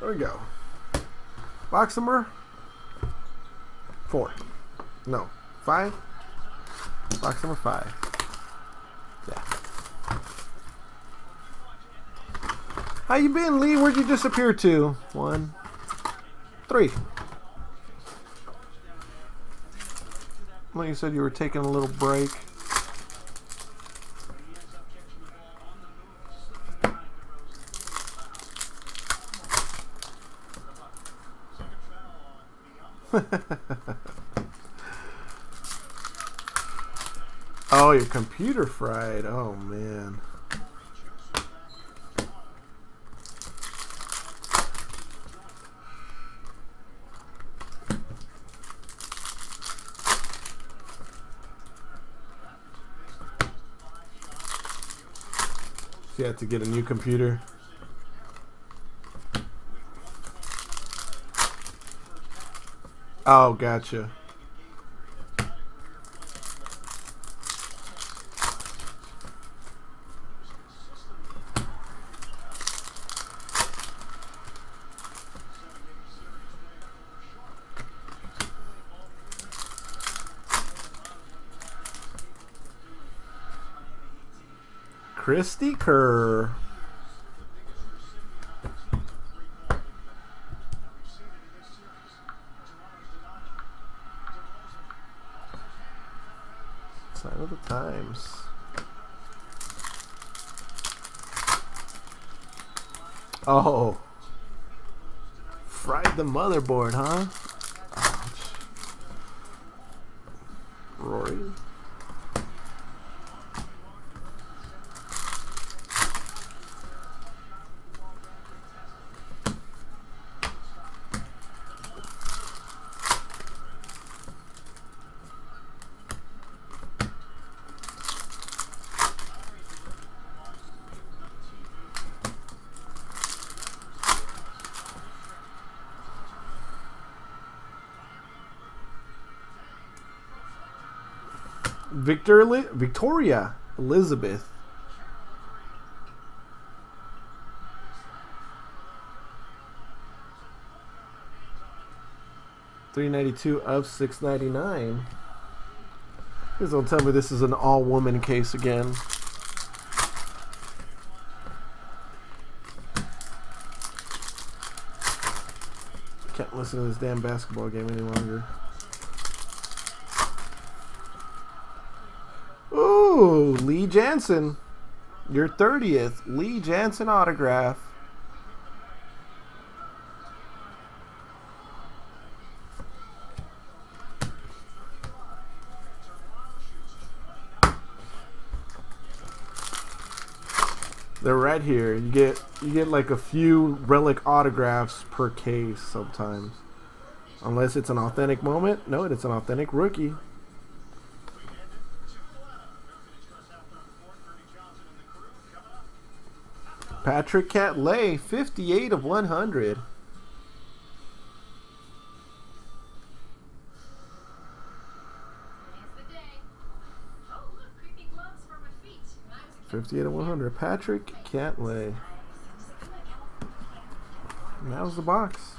There we go. Box number four. No, five. Box number five. Yeah. How you been, Lee? Where'd you disappear to? One, three. Well, you said you were taking a little break. oh, your computer fried. Oh, man. You have to get a new computer. Oh, gotcha. Cristie Kerr. Sign of the times. Oh. Fried the motherboard, huh? Ouch. Rory. Victor Victoria Elizabeth. Three ninety two of six ninety nine. Please don't tell me this is an all woman case again. Can't listen to this damn basketball game any longer. Lee Janzen. Your 30th Lee Janzen autograph. They're right here. You get you get like a few relic autographs per case sometimes. Unless it's an authentic moment. No, it's an authentic rookie. Patrick Cantlay, 58 of 100. Fifty-eight of one hundred. Patrick Cantlay. And that was the box.